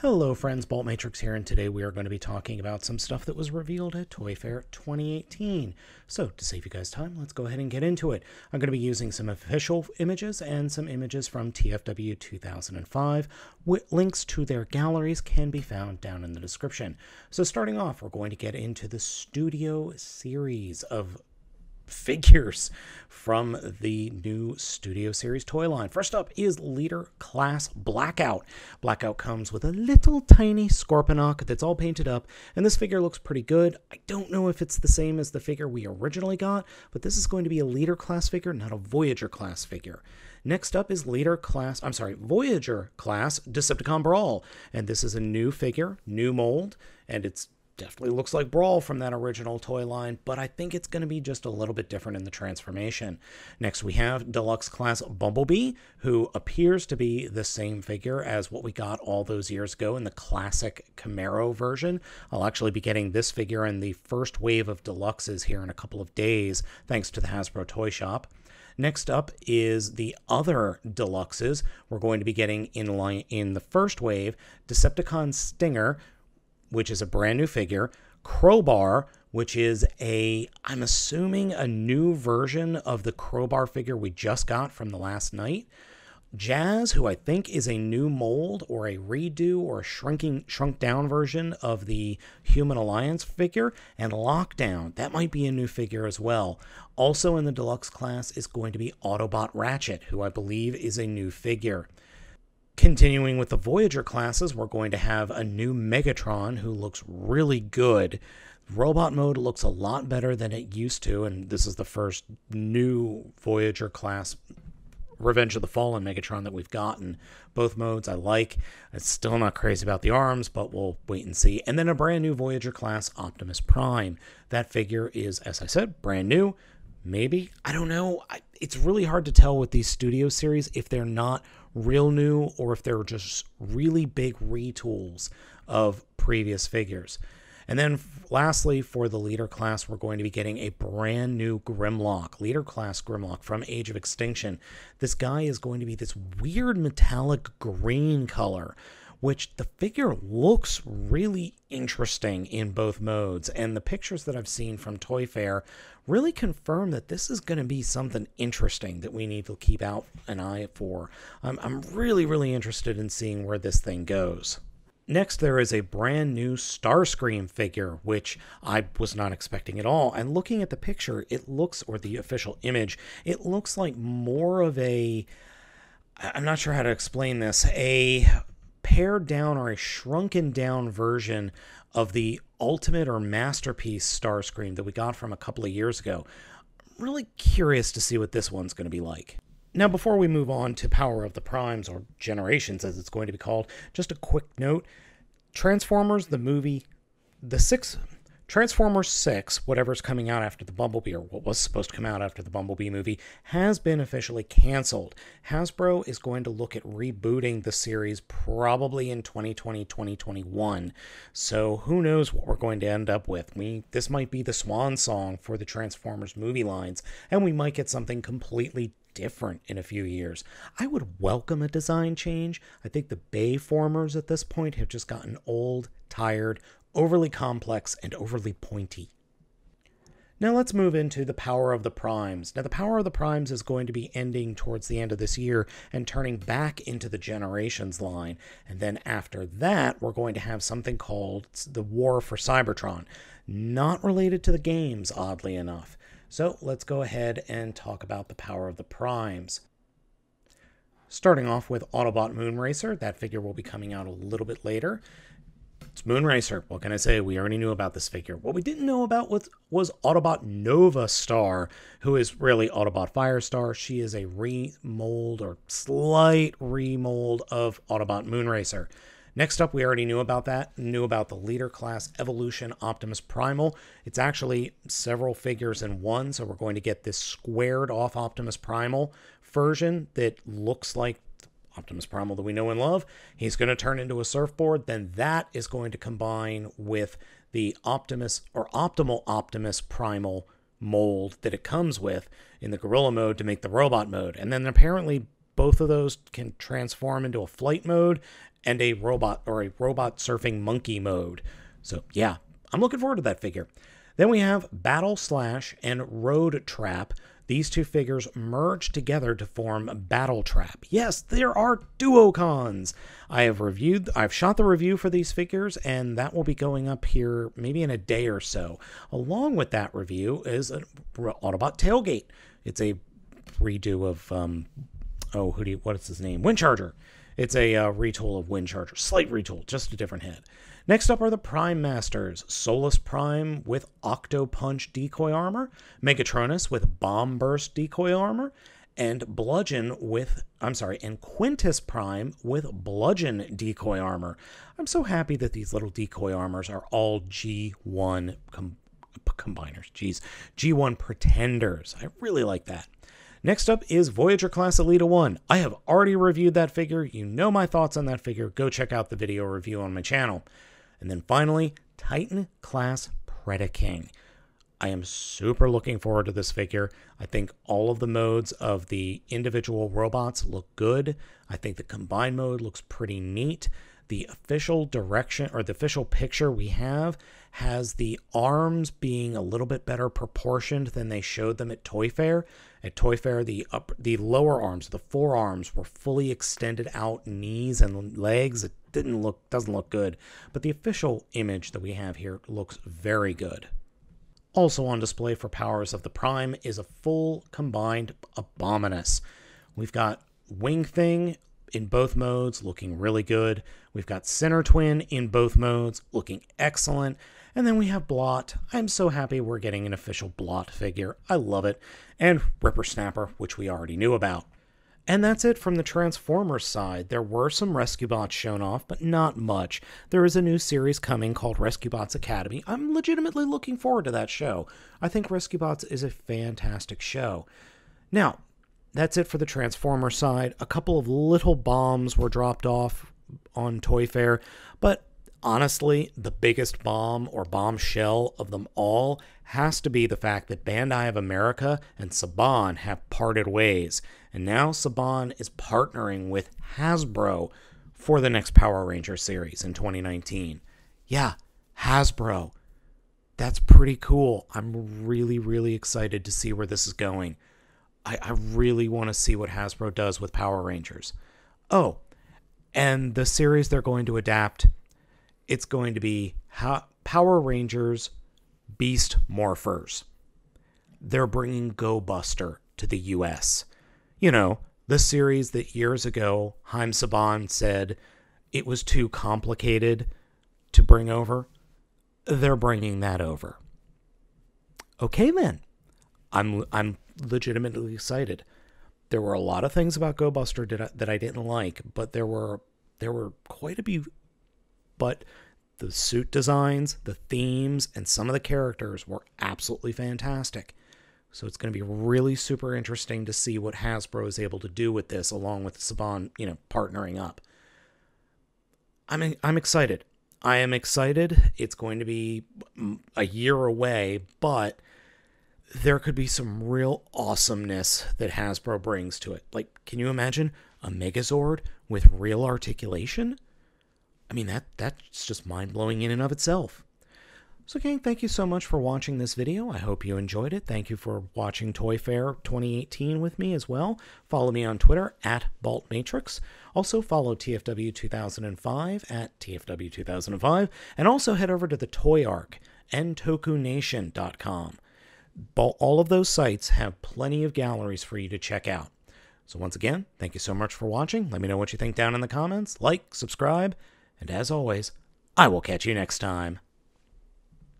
Hello, friends. BaltMatrix here, and today we are going to be talking about some stuff that was revealed at Toy Fair 2018. So, to save you guys time, let's go ahead and get into it. I'm going to be using some official images and some images from TFW 2005. Links to their galleries can be found down in the description. So, starting off, we're going to get into the studio series of figures from the new Studio Series toy line. First up is Leader Class Blackout. Blackout comes with a little tiny Scorponok that's all painted up, and this figure looks pretty good. I don't know if it's the same as the figure we originally got, but this is going to be a Leader Class figure, not a Voyager Class figure. Next up is Leader Class, I'm sorry, Voyager Class Decepticon Brawl, and this is a new figure, new mold, and it's definitely looks like Brawl from that original toy line, but I think it's going to be just a little bit different in the transformation. Next, we have Deluxe Class Bumblebee, who appears to be the same figure as what we got all those years ago in the classic Camaro version. I'll actually be getting this figure in the first wave of deluxes here in a couple of days, thanks to the Hasbro Toy Shop. Next up is the other deluxes. We're going to be getting in line in the first wave Decepticon Stinger, which is a brand new figure, Crowbar, which is a, I'm assuming, a new version of the Crowbar figure we just got from the Last Knight. Jazz, who I think is a new mold or a redo or a shrinking shrunk down version of the Human Alliance figure, and Lockdown, that might be a new figure as well. Also in the deluxe class is going to be Autobot Ratchet, who I believe is a new figure. Continuing with the Voyager classes, we're going to have a new Megatron who looks really good. Robot mode looks a lot better than it used to, and this is the first new Voyager class Revenge of the Fallen Megatron that we've gotten. Both modes I like. I'm still not crazy about the arms, but we'll wait and see. And then a brand new Voyager class Optimus Prime. That figure is, as I said, brand new. Maybe. I don't know. I, it's really hard to tell with these studio series if they're not real new or if they're just really big retools of previous figures. And then lastly, for the leader class, we're going to be getting a brand new Grimlock, leader class Grimlock from Age of Extinction. This guy is going to be this weird metallic green color, which the figure looks really interesting in both modes. And the pictures that I've seen from Toy Fair really confirm that this is going to be something interesting that we need to keep out an eye for. I'm, I'm really, really interested in seeing where this thing goes. Next, there is a brand new Starscream figure, which I was not expecting at all. And looking at the picture, it looks, or the official image, it looks like more of a, I'm not sure how to explain this, a pared down or a shrunken down version of the ultimate or masterpiece Starscream that we got from a couple of years ago. I'm really curious to see what this one's going to be like. Now, before we move on to Power of the Primes, or Generations as it's going to be called, just a quick note Transformers, the movie, the six. Transformers 6, whatever's coming out after the Bumblebee, or what was supposed to come out after the Bumblebee movie, has been officially canceled. Hasbro is going to look at rebooting the series probably in 2020 2021. So who knows what we're going to end up with. We This might be the swan song for the Transformers movie lines, and we might get something completely different in a few years. I would welcome a design change. I think the Bayformers at this point have just gotten old, tired, overly complex, and overly pointy. Now let's move into the Power of the Primes. Now, the Power of the Primes is going to be ending towards the end of this year and turning back into the Generations line. And then after that, we're going to have something called the War for Cybertron. Not related to the games, oddly enough. So let's go ahead and talk about the power of the primes. Starting off with Autobot Moonracer, that figure will be coming out a little bit later. It's Moonracer. What can I say? We already knew about this figure. What we didn't know about was, was Autobot Novastar, who is really Autobot Firestar. She is a remold or slight remold of Autobot Moonracer. Next up, we already knew about that, knew about the leader class evolution Optimus Primal. It's actually several figures in one, so we're going to get this squared off Optimus Primal version that looks like Optimus Primal that we know and love. He's going to turn into a surfboard. Then that is going to combine with the Optimus or optimal Optimus Primal mold that it comes with in the gorilla mode to make the robot mode. And then apparently both of those can transform into a flight mode and a robot or a robot surfing monkey mode. So, yeah, I'm looking forward to that figure. Then we have Battleslash and Roadtrap. These two figures merge together to form Battletrap. Yes, there are duocons. I have reviewed, I've shot the review for these figures, and that will be going up here maybe in a day or so. Along with that review is an Autobot Tailgate. It's a redo of, um, oh, who do you, what is his name? Windcharger. It's a uh, retool of Windcharger, slight retool, just a different head. Next up are the Prime Masters Solus Prime with Octo Punch decoy armor, Megatronus with Bomb Burst decoy armor, and Bludgeon with, I'm sorry, and Quintus Prime with Bludgeon decoy armor. I'm so happy that these little decoy armors are all G1 com- combiners. Jeez, G1 pretenders. I really like that. Next up is Voyager Class Elita 1. I have already reviewed that figure. You know my thoughts on that figure. Go check out the video review on my channel. And then finally, Titan class Predaking. I am super looking forward to this figure. I think all of the modes of the individual robots look good. I think the combined mode looks pretty neat. The official direction or the official picture we have has the arms being a little bit better proportioned than they showed them at Toy Fair. At Toy Fair, the up, the lower arms, the forearms, were fully extended out, knees and legs. It didn't look doesn't look good, but the official image that we have here looks very good. Also on display for Powers of the Prime is a full combined Abominus. We've got Wing Thing in both modes looking really good. We've got Sinnertwin in both modes looking excellent. And then we have Blot. I'm so happy we're getting an official Blot figure. I love it. And Rippersnapper, which we already knew about. And that's it from the Transformers side. There were some Rescue Bots shown off, but not much. There is a new series coming called Rescue Bots Academy. I'm legitimately looking forward to that show. I think Rescue Bots is a fantastic show. Now, that's it for the Transformer side. A couple of little bombs were dropped off on Toy Fair, but honestly, the biggest bomb or bombshell of them all has to be the fact that Bandai of America and Saban have parted ways. And now Saban is partnering with Hasbro for the next Power Ranger series in 2019. Yeah, Hasbro. That's pretty cool. I'm really, really excited to see where this is going. I, I really want to see what Hasbro does with Power Rangers. Oh, and the series they're going to adapt, it's going to be Power Rangers Beast Morphers. They're bringing Go Buster to the US. You know, the series that years ago Haim Saban said it was too complicated to bring over. They're bringing that over. Okay then. I'm I'm legitimately excited. There were a lot of things about Go Buster I, that I didn't like, but there were there were quite a few but the suit designs, the themes, and some of the characters were absolutely fantastic. So it's going to be really super interesting to see what Hasbro is able to do with this, along with Saban, you know, partnering up. I'm I'm excited. I am excited. It's going to be a year away, but there could be some real awesomeness that Hasbro brings to it. Like, can you imagine a Megazord with real articulation? I mean, that that's just mind blowing in and of itself. So, gang, thank you so much for watching this video. I hope you enjoyed it. Thank you for watching Toy Fair 2018 with me as well. Follow me on Twitter at BaltMatrix. Also, follow TFW 2005 at TFW 2005. And also head over to the ToyArk and TokuNation.com. All of those sites have plenty of galleries for you to check out. So, once again, thank you so much for watching. Let me know what you think down in the comments. Like, subscribe, and as always, I will catch you next time.